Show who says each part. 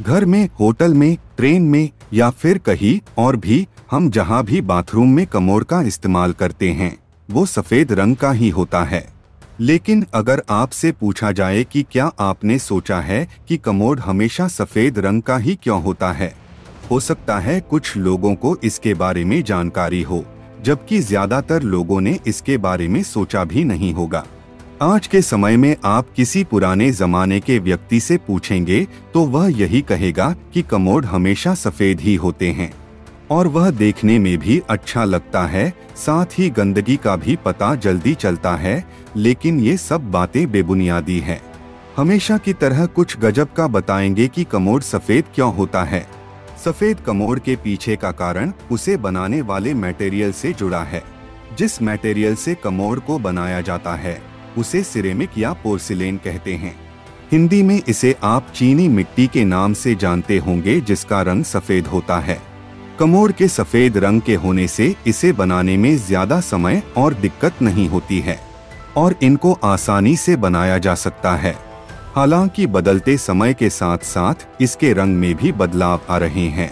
Speaker 1: घर में, होटल में, ट्रेन में या फिर कहीं और भी, हम जहाँ भी बाथरूम में कमोड का इस्तेमाल करते हैं, वो सफ़ेद रंग का ही होता है। लेकिन अगर आपसे पूछा जाए कि क्या आपने सोचा है कि कमोड हमेशा सफ़ेद रंग का ही क्यों होता है? हो सकता है कुछ लोगों को इसके बारे में जानकारी हो, जबकि ज़्यादातर लोगों ने इसके बारे में सोचा भी नहीं होगा। आज के समय में आप किसी पुराने जमाने के व्यक्ति से पूछेंगे तो वह यही कहेगा कि कमोड हमेशा सफ़ेद ही होते हैं। और वह देखने में भी अच्छा लगता है, साथ ही गंदगी का भी पता जल्दी चलता है, लेकिन ये सब बातें बेबुनियादी है। हमेशा की तरह कुछ गजब का बताएँगे कि कमोड सफ़ेद क्यों होता है। सफ़ेद कमोड के पीछे का कारण उसे बनाने वाले मटेरियल से जुड़ा है, जिस मटेरियल से कमोड को बनाया जाता है। उसे सिरेमिक या पोर्सिलेन कहते हैं। हिंदी में इसे आप चीनी मिट्टी के नाम से जानते होंगे, जिसका रंग सफ़ेद होता है। कमोड के सफ़ेद रंग के होने से इसे बनाने में ज़्यादा समय और दिक्कत नहीं होती है, और इनको आसानी से बनाया जा सकता है। हालाँकि बदलते समय के साथ साथ इसके रंग में भी बदलाव आ रहे हैं।